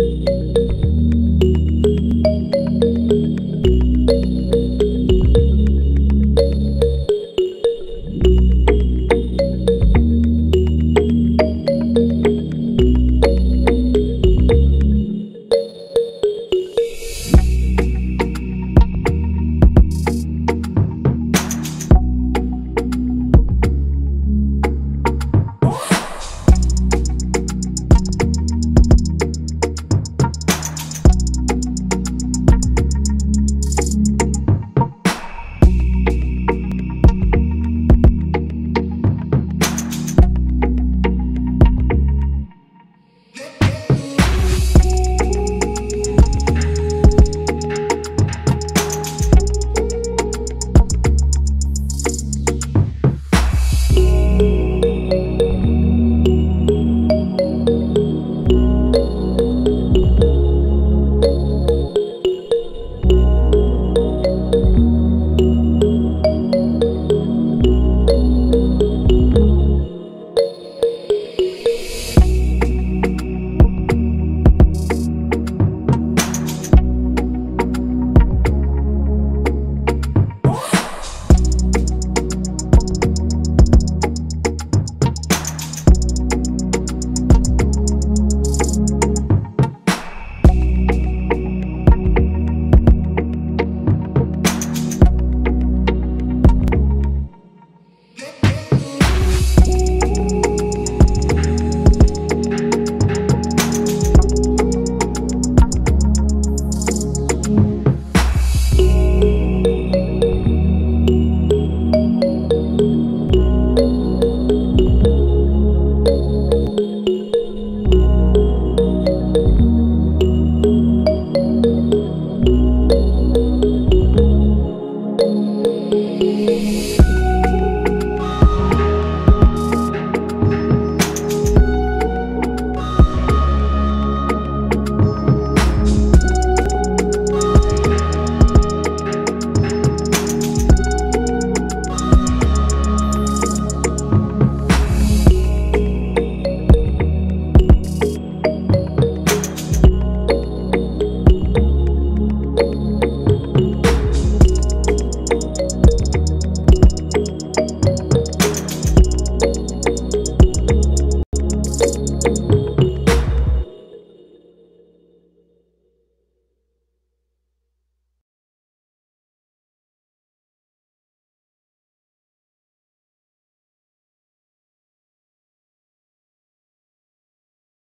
you